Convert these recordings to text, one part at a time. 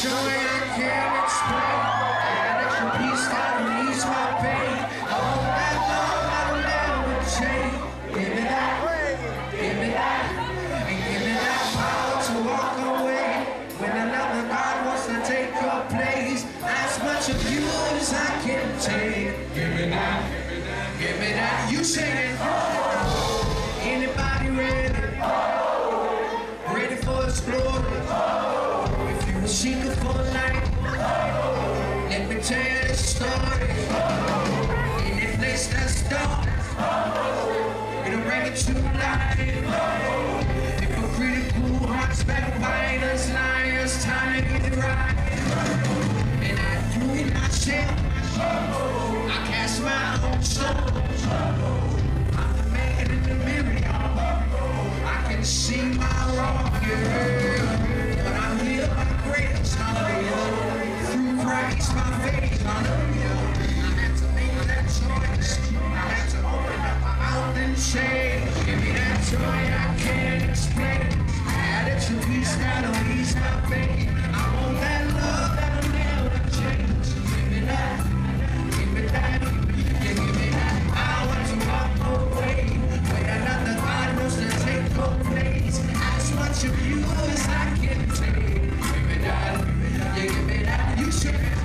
Peace, I release my pain. Oh, All that love I'll never change. tonight. Oh, hypocritical hearts, backbiters, liars, time to get it right. And I do. I cast my own soul.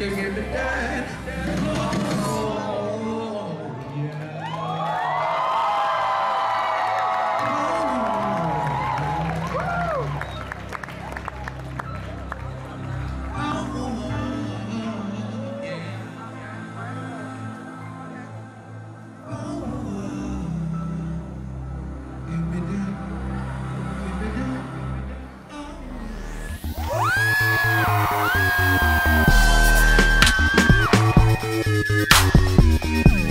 You give me that. Oh, yeah. Me that. Give me. Música